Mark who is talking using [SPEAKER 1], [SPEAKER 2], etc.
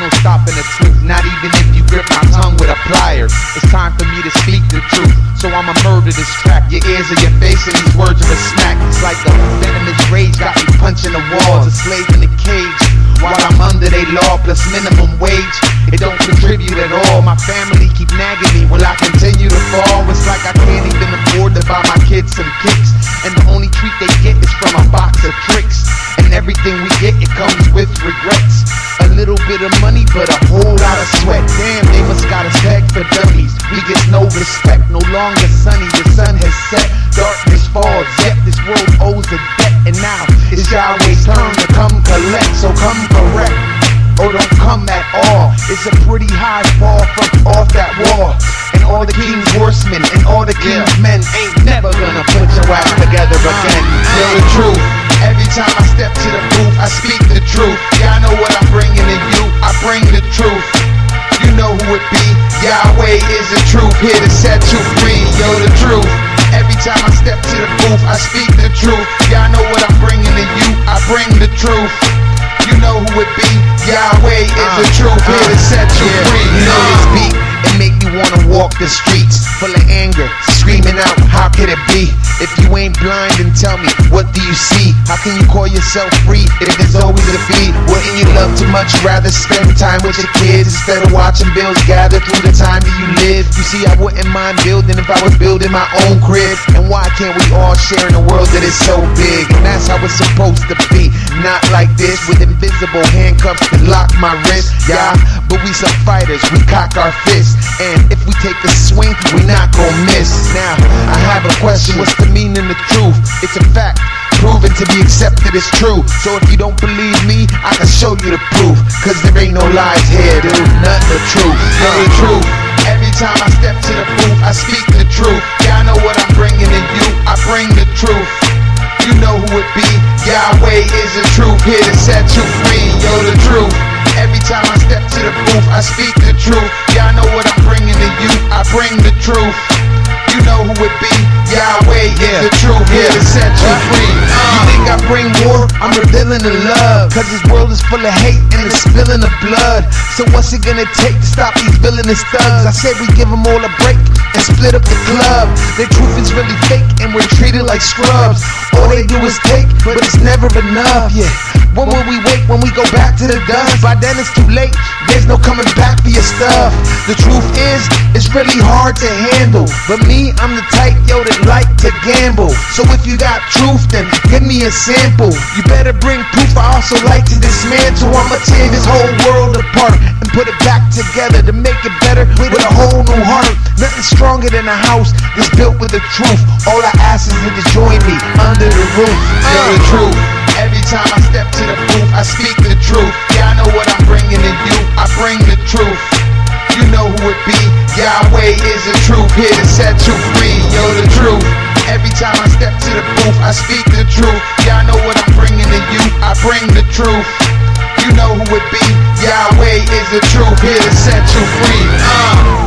[SPEAKER 1] no stopping the truth, not even if you grip my tongue with a plier. It's time for me to speak the truth, so I'ma murder this track. Your ears are your face, and these words are a smack. It's like a venomous rage got me punching the walls, a slave in a cage. While I'm under they law plus minimum wage, it don't contribute at all. My family keep nagging me, will I continue to fall? It's like I can't even afford to buy my kids some kicks, and the only treat they get is from a box of tricks. And everything we get, it comes with regrets. A little bit of money, but a whole lot of sweat. Damn, they must got us pegged for dummies. We get no respect, no longer sunny. The sun has set, darkness falls. Yet this world owes a debt, and now it's Yahweh's turn to come collect. So come correct, or don't come at all. It's a pretty high fall from off that wall. And all the king's horsemen and all the king's men ain't never gonna put your ass together again. Know the truth. Every time I step to the booth, I speak the truth. I speak the truth. Yeah, I know what I'm bringing to you. I bring the truth. You know who it be. Yahweh is the uh, truth, here to uh, set you free. You know this beat. It make me wanna walk the streets full of anger, screaming out, how could it be? If you ain't blind, then tell me, what do you see? How can you call yourself free if there's always a fee? Too much, rather spend time with your kids instead of watching bills gather through the time that you live? You see, I wouldn't mind building if I was building my own crib. And why can't we all share in a world that is so big? And that's how it's supposed to be, not like this with invisible handcuffs that lock my wrist. Yeah, but we some fighters, we cock our fists. And if we take a swing, we not gonna miss. Now, I have a question, what's the meaning of truth? It's a fact, proven to be accepted as true. So if you don't believe me, I can show you the proof. Cause there ain't no lies here, dude, nothing but truth. Know the truth. Every time I step to the booth, I speak the truth. Yeah, I know what I'm bringing to you, I bring the truth. You know who it be. Yahweh is the truth, here to set you free. Yo, the truth. Every time I step to the booth, I speak the truth. Yeah, I know what I'm bringing to you. I bring the truth. You know who it be. Yahweh is the truth, here to set you free. You think I bring war? I'm revealing the love. Cause this world is full of hate and it's spilling the blood. So what's it gonna take to stop these villainous thugs? I said we give them all a break and split up the club. Their truth is really fake and we're treated like scrubs. All they do is take, but it's never enough. Yeah. When will we wait when we go back to the dust? By then it's too late. There's no coming back for your stuff. The truth is, it's really hard to handle. But me, I'm the type, So if you got truth, then give me a sample. You better bring proof. I also like to dismantle. I'ma tear this whole world apart and put it back together to make it better with a whole new heart. Nothing stronger than a house that's built with the truth. All I ask is you join me under the roof. Know the truth. Every time I step to the booth, I speak the truth. Yeah, I know what I'm bringing to you. I bring the truth. You know who it be. Yahweh is the truth, here to set you free. I speak the truth. Yeah, I know what I'm bringing to you. I bring the truth. You know who it be. Yahweh is the truth, here to set you free. Uh.